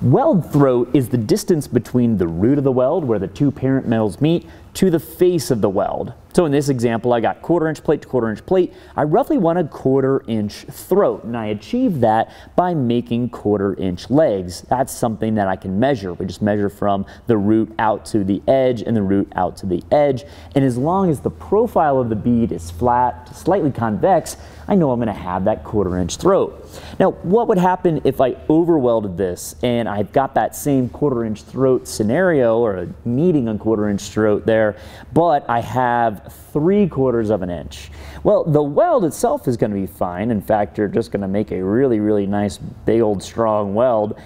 Weld throat is the distance between the root of the weld, where the two parent metals meet, to the face of the weld. So in this example, I got quarter inch plate to quarter inch plate. I roughly want a quarter inch throat, and I achieve that by making quarter inch legs. That's something that I can measure. We just measure from the root out to the edge and the root out to the edge. And as long as the profile of the bead is flat, slightly convex, I know I'm gonna have that quarter inch throat. Now, what would happen if I overwelded this and I've got that same quarter inch throat scenario or a meeting a quarter inch throat there, but I have three quarters of an inch? Well, the weld itself is gonna be fine. In fact, you're just gonna make a really, really nice, big old strong weld,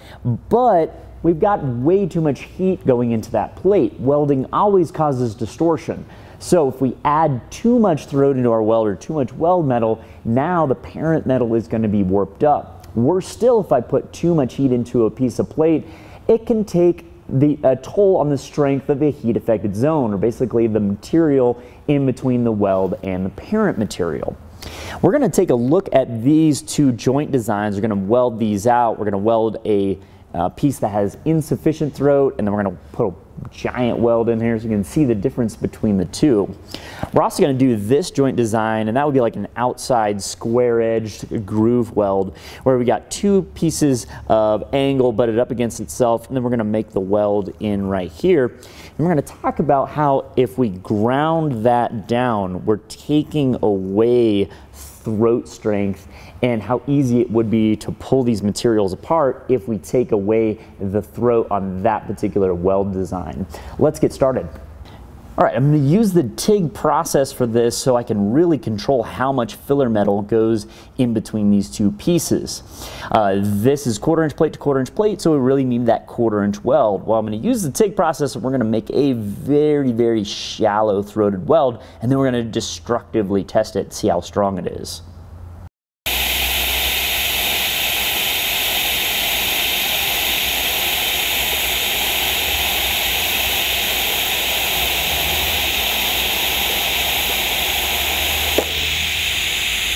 but we've got way too much heat going into that plate. Welding always causes distortion. So if we add too much throat into our weld or too much weld metal, now the parent metal is going to be warped up. Worse still, if I put too much heat into a piece of plate, it can take the a toll on the strength of the heat affected zone, or basically the material in between the weld and the parent material. We're going to take a look at these two joint designs. We're going to weld these out. We're going to weld a uh, piece that has insufficient throat, and then we're going to put a giant weld in here so you can see the difference between the two. We're also going to do this joint design, and that would be like an outside square-edged groove weld, where we got two pieces of angle butted up against itself, and then we're going to make the weld in right here. And we're going to talk about how if we ground that down, we're taking away throat strength and how easy it would be to pull these materials apart if we take away the throat on that particular weld design. Let's get started. All right, I'm to use the TIG process for this so I can really control how much filler metal goes in between these two pieces. Uh, this is quarter inch plate to quarter inch plate, so we really need that quarter inch weld. Well, I'm to use the TIG process and we're going to make a very, very shallow throated weld, and then we're going to destructively test it, see how strong it is.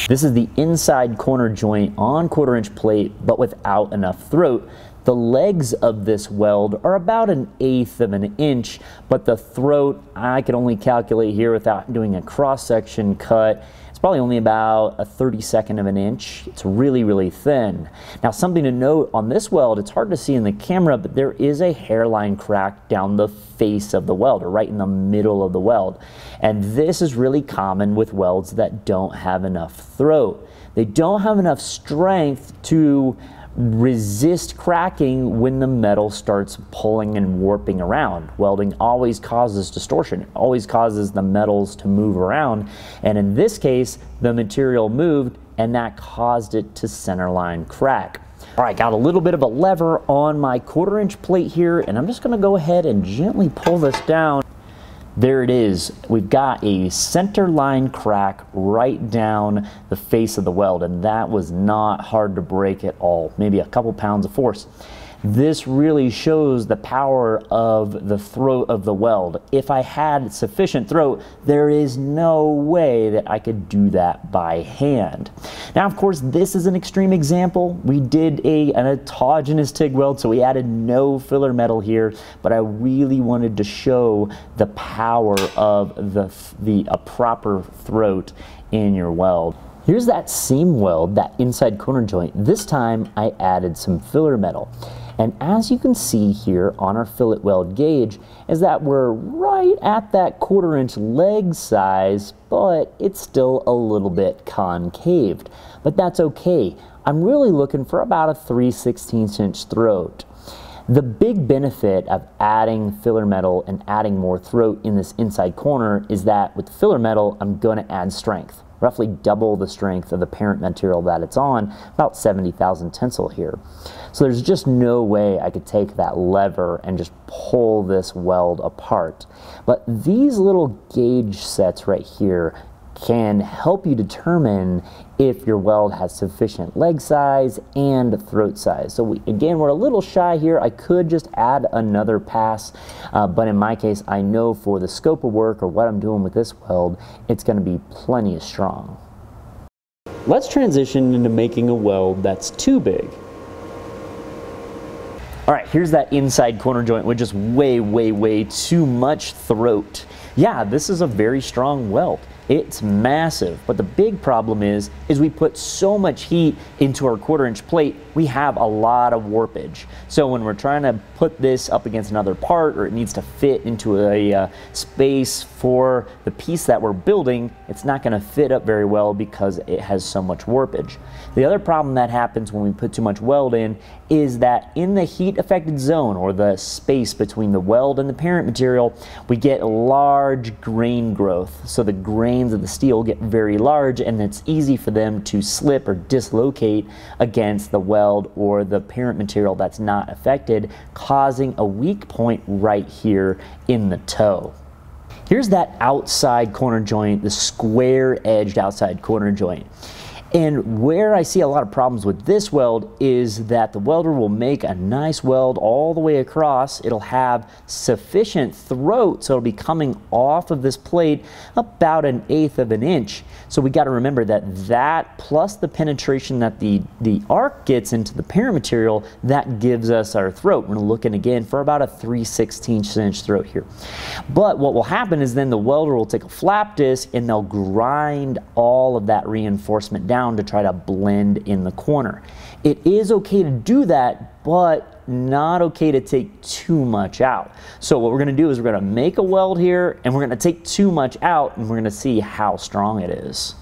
This is the inside corner joint on quarter inch plate, but without enough throat. The legs of this weld are about an eighth of an inch, but the throat, I can only calculate here without doing a cross section cut it's probably only about a 32nd of an inch. It's really, really thin. Now something to note on this weld, it's hard to see in the camera, but there is a hairline crack down the face of the weld, or right in the middle of the weld. And this is really common with welds that don't have enough throat. They don't have enough strength to resist cracking when the metal starts pulling and warping around. Welding always causes distortion, it always causes the metals to move around. And in this case, the material moved and that caused it to centerline crack. All right, got a little bit of a lever on my quarter inch plate here, and I'm just gonna go ahead and gently pull this down. There it is. We've got a center line crack right down the face of the weld, and that was not hard to break at all. Maybe a couple pounds of force. This really shows the power of the throat of the weld. If I had sufficient throat, there is no way that I could do that by hand. Now, of course, this is an extreme example. We did a, an autogenous TIG weld, so we added no filler metal here, but I really wanted to show the power of the, the a proper throat in your weld. Here's that seam weld, that inside corner joint. This time I added some filler metal. And as you can see here on our fillet weld gauge is that we're right at that quarter inch leg size, but it's still a little bit concaved. But that's okay. I'm really looking for about a 3 16 inch throat. The big benefit of adding filler metal and adding more throat in this inside corner is that with the filler metal, I'm to add strength roughly double the strength of the parent material that it's on, about 70,000 tensile here. So there's just no way I could take that lever and just pull this weld apart. But these little gauge sets right here can help you determine if your weld has sufficient leg size and throat size. So we, again, we're a little shy here. I could just add another pass, uh, but in my case, I know for the scope of work or what I'm doing with this weld, it's gonna be plenty of strong. Let's transition into making a weld that's too big. All right, here's that inside corner joint with just way, way, way too much throat. Yeah, this is a very strong weld. It's massive, but the big problem is, is we put so much heat into our quarter inch plate, we have a lot of warpage. So when we're trying to put this up against another part or it needs to fit into a uh, space for the piece that we're building, it's not gonna fit up very well because it has so much warpage. The other problem that happens when we put too much weld in is that in the heat affected zone or the space between the weld and the parent material, we get large grain growth. So the grains of the steel get very large and it's easy for them to slip or dislocate against the weld or the parent material that's not affected, causing a weak point right here in the toe. Here's that outside corner joint, the square edged outside corner joint. And where I see a lot of problems with this weld is that the welder will make a nice weld all the way across. It'll have sufficient throat, so it'll be coming off of this plate about an eighth of an inch. So we got to remember that that plus the penetration that the, the arc gets into the parent material, that gives us our throat. We're looking again for about a 3 16 inch throat here. But what will happen is then the welder will take a flap disc and they'll grind all of that reinforcement down down to try to blend in the corner. It is okay to do that, but not okay to take too much out. So what we're gonna do is we're gonna make a weld here and we're gonna take too much out and we're gonna see how strong it is.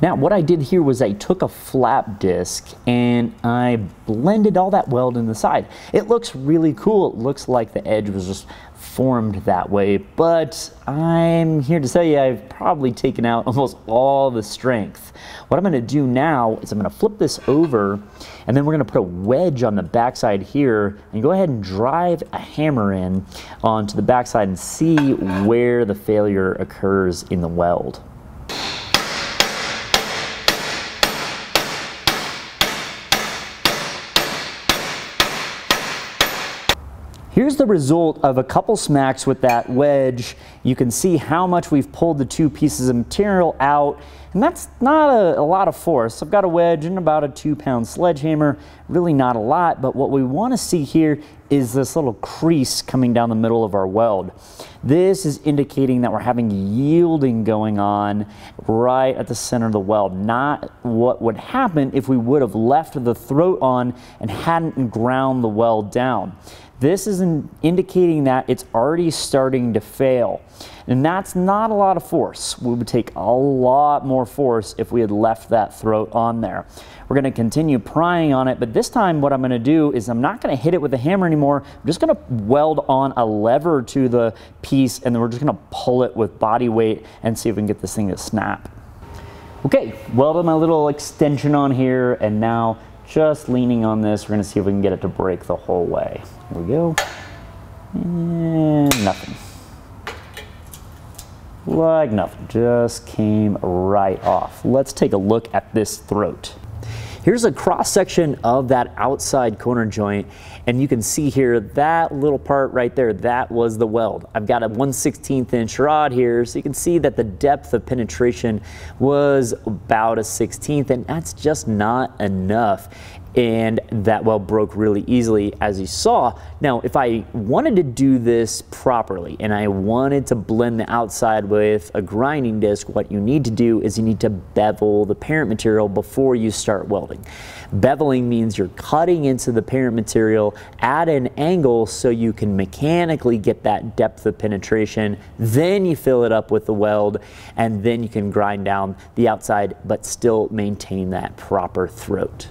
Now what I did here was I took a flap disc and I blended all that weld in the side. It looks really cool. It looks like the edge was just formed that way, but I'm here to tell you I've probably taken out almost all the strength. What I'm gonna do now is I'm gonna flip this over and then we're gonna put a wedge on the backside here and go ahead and drive a hammer in onto the backside and see where the failure occurs in the weld. Here's the result of a couple smacks with that wedge. You can see how much we've pulled the two pieces of material out, and that's not a, a, lot of force. I've got a wedge and about a two pound sledgehammer, really not a lot, but what we wanna see here is this little crease coming down the middle of our weld. This is indicating that we're having yielding going on right at the center of the weld, not what would happen if we would have left the throat on and hadn't ground the weld down. This is indicating that it's already starting to fail. And that's not a lot of force. We would take a lot more force if we had left that throat on there. We're gonna continue prying on it, but this time what I'm gonna do is I'm not gonna hit it with a hammer anymore. I'm just gonna weld on a lever to the piece and then we're just gonna pull it with body weight and see if we can get this thing to snap. Okay, welded my little extension on here and now just leaning on this. We're gonna see if we can get it to break the whole way. Here we go. And nothing. Like nothing, just came right off. Let's take a look at this throat. Here's a cross section of that outside corner joint and you can see here that little part right there, that was the weld. I've got a 1 16th inch rod here so you can see that the depth of penetration was about a 16th and that's just not enough and that well broke really easily as you saw. Now, if I wanted to do this properly and I wanted to blend the outside with a grinding disc, what you need to do is you need to bevel the parent material before you start welding. Beveling means you're cutting into the parent material at an angle so you can mechanically get that depth of penetration. Then you fill it up with the weld and then you can grind down the outside but still maintain that proper throat.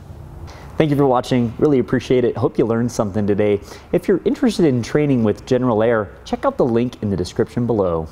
Thank you for watching. Really appreciate it. Hope you learned something today. If you're interested in training with General Air, check out the link in the description below.